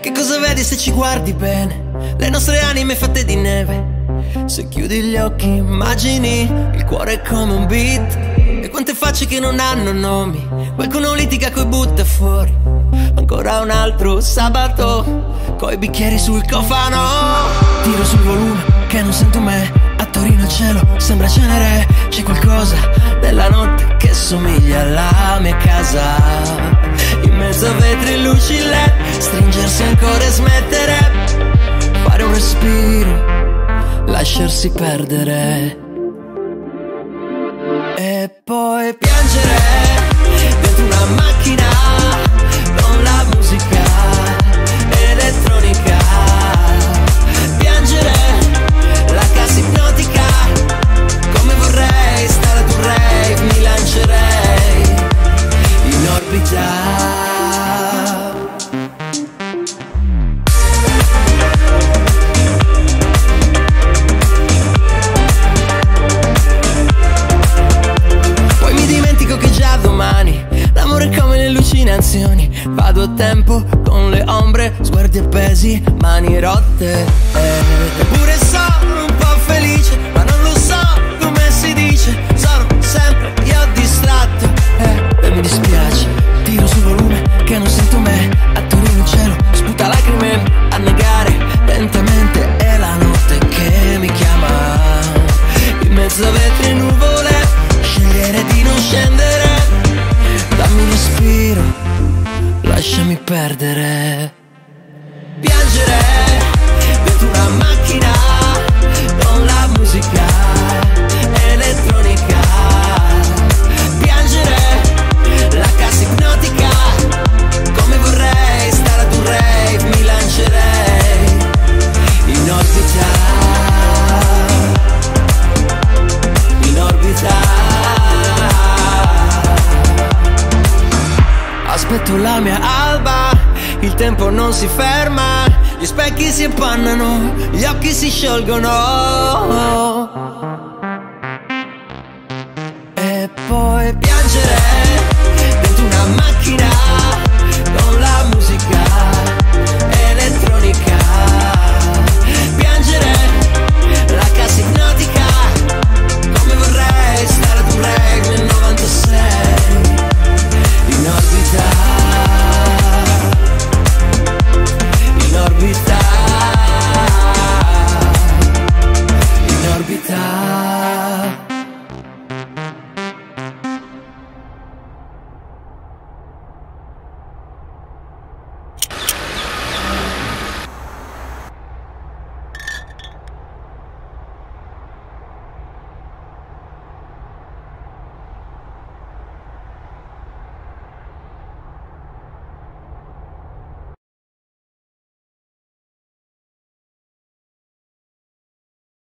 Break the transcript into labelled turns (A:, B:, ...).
A: Che cosa vedi se ci guardi bene? Le nostre anime fatte di neve. Se chiudi gli occhi immagini il cuore come un beat. E quante facce che non hanno nomi. Qualcuno litiga coi butta fuori. Ancora un altro sabato coi bicchieri sul cofano. Tiro sul volume che non sento me. A Torino il cielo sembra cenere. C'è qualcosa nella notte che somiglia alla mia casa. In mezzo a vetri e luci LED, stringersi ancora e smettere. Fare un respiro, lasciarsi perdere. E poi piangere dentro una macchina allucinazioni Vado a tempo con le ombre Sguardi appesi, mani rotte eh. Eppure sono perdere mia alba, il tempo non si ferma, gli specchi si appannano, gli occhi si sciolgono.